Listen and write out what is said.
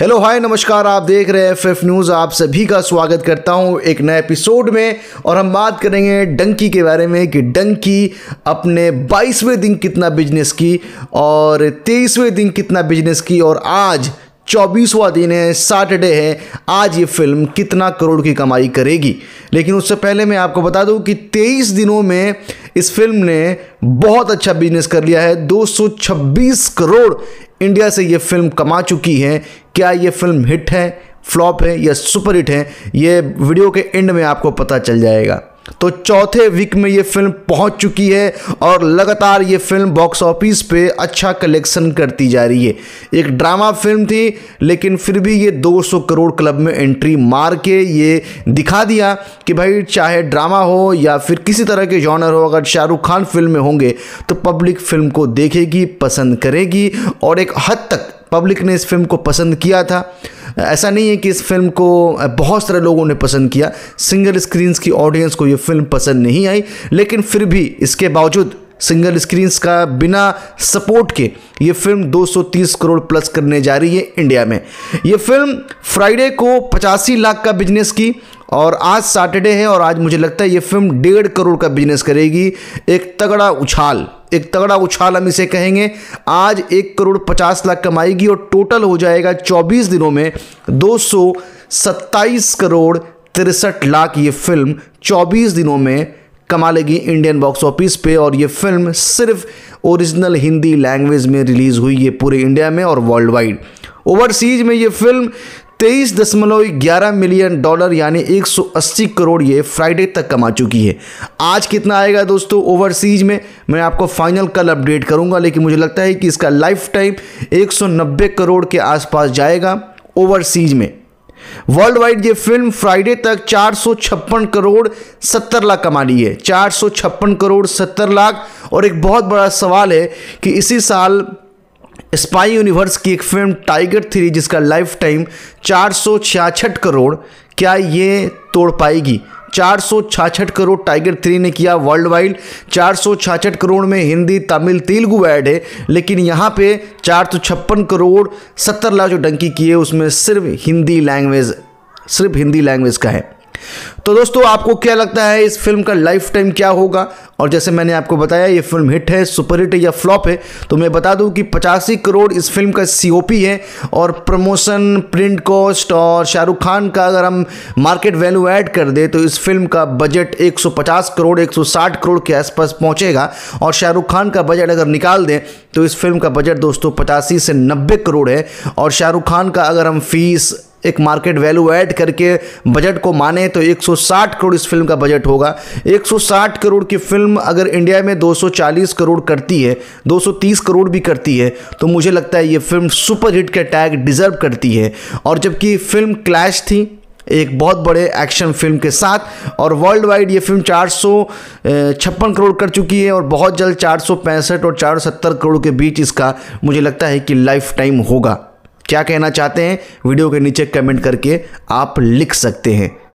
Hello, हाय, नमस्कार, आप देख रहे हैं एफ़ एफ़ न्यूज़ आप सभी का स्वागत करता हूँ एक नए एपिसोड में और हम बात करेंगे डंकी के बारे में कि डंकी अपने 22वें दिन कितना बिज़नेस की और 23वें दिन कितना बिज़नेस की और आज चौबीसवा दिन है सैटरडे है। आज ये फ़िल्म कितना करोड़ की कमाई करेगी। लेकिन उससे पहले मैं आपको बता दूँ कि 23 दिनों में इस फ़िल्म ने बहुत अच्छा बिज़नेस कर लिया है। 226 करोड़ इंडिया से ये फ़िल्म कमा चुकी है। क्या ये फ़िल्म हिट है, फ्लॉप है या सुपर हिट है, ये वीडियो के एंड में आपको पता चल जाएगा। तो चौथे वीक में ये फ़िल्म पहुँच चुकी है और लगातार ये फ़िल्म बॉक्स ऑफ़िस पे अच्छा कलेक्शन करती जा रही है। एक ड्रामा फ़िल्म थी, लेकिन फिर भी ये 200 करोड़ क्लब में एंट्री मार के ये दिखा दिया कि भाई चाहे ड्रामा हो या फिर किसी तरह के जॉनर हो, अगर शाहरुख खान फ़िल्म में होंगे तो पब्लिक फ़िल्म को देखेगी, पसंद करेगी और एक हद तक पब्लिक ने इस फ़िल्म को पसंद किया था। ऐसा नहीं है कि इस फ़िल्म को बहुत सारे लोगों ने पसंद किया। सिंगल स्क्रीन्स की ऑडियंस को ये फ़िल्म पसंद नहीं आई, लेकिन फिर भी इसके बावजूद सिंगल स्क्रीन्स का बिना सपोर्ट के ये फ़िल्म 230 करोड़ प्लस करने जा रही है इंडिया में। ये फ़िल्म फ्राइडे को पचासी लाख का बिज़नेस की और आज सैटरडे है और आज मुझे लगता है ये फ़िल्म डेढ़ करोड़ का बिज़नेस करेगी। एक तगड़ा उछाल, एक तगड़ा उछाल हम इसे कहेंगे। आज एक करोड़ पचास लाख कमाएगी और टोटल हो जाएगा चौबीस दिनों में दो सौ सत्ताईस करोड़ तिरसठ लाख ये फ़िल्म चौबीस दिनों में कमा लेगी इंडियन बॉक्स ऑफ़िस पे और ये फ़िल्म सिर्फ़ ओरिजिनल हिंदी लैंग्वेज में रिलीज़ हुई है पूरे इंडिया में और वर्ल्ड वाइड ओवरसीज में ये फ़िल्म तेईस दशमलव ग्यारह मिलियन डॉलर यानी 180 करोड़ ये फ्राइडे तक कमा चुकी है। आज कितना आएगा दोस्तों ओवरसीज में? मैं आपको फाइनल कल अपडेट करूँगा, लेकिन मुझे लगता है कि इसका लाइफ टाइम 190 करोड़ के आसपास जाएगा ओवरसीज में। वर्ल्ड वाइड ये फ़िल्म फ्राइडे तक चार सौ छप्पन करोड़ 70 लाख कमा ली है। चार सौ छप्पन करोड़ 70 लाख। और एक बहुत बड़ा सवाल है कि इसी साल स्पाई यूनिवर्स की एक फ़िल्म टाइगर थ्री जिसका लाइफ टाइम चार करोड़, क्या ये तोड़ पाएगी? चार करोड़ टाइगर थ्री ने किया वर्ल्ड वाइड चार करोड़ में हिंदी, तमिल, तेलुगु ऐड है, लेकिन यहाँ पे चार सौ छप्पन करोड़ सत्तर लाख जो डंकी किए, उसमें सिर्फ़ हिंदी लैंग्वेज सिर्फ़ हिंदी लैंग्वेज का है। तो दोस्तों, आपको क्या लगता है इस फ़िल्म का लाइफ टाइम क्या होगा? और जैसे मैंने आपको बताया, ये फ़िल्म हिट है सुपर हिट है या फ्लॉप है तो मैं बता दूँ कि पचासी करोड़ इस फ़िल्म का सीओपी है और प्रमोशन प्रिंट कॉस्ट और शाहरुख खान का अगर हम मार्केट वैल्यू ऐड कर दें तो इस फ़िल्म का बजट 150 करोड़ 160 करोड़ के आसपास पहुंचेगा। और शाहरुख खान का बजट अगर निकाल दें तो इस फ़िल्म का बजट दोस्तों, पचासी से नब्बे करोड़ है। और शाहरुख खान का अगर हम फ़ीस एक मार्केट वैल्यू ऐड करके बजट को माने तो 160 करोड़ इस फ़िल्म का बजट होगा। 160 करोड़ की फ़िल्म अगर इंडिया में 240 करोड़ करती है 230 करोड़ भी करती है तो मुझे लगता है ये फ़िल्म सुपर हिट का टैग डिज़र्व करती है। और जबकि फ़िल्म क्लैश थी, एक बहुत बड़े एक्शन फ़िल्म के साथ, और वर्ल्ड वाइड ये फ़िल्म चार करोड़ कर चुकी है, और बहुत जल्द चार सौ पैंसठ और चार सौ सत्तर करोड़ के बीच इसका मुझे लगता है कि लाइफ टाइम होगा। क्या कहना चाहते हैं? वीडियो के नीचे कमेंट करके आप लिख सकते हैं।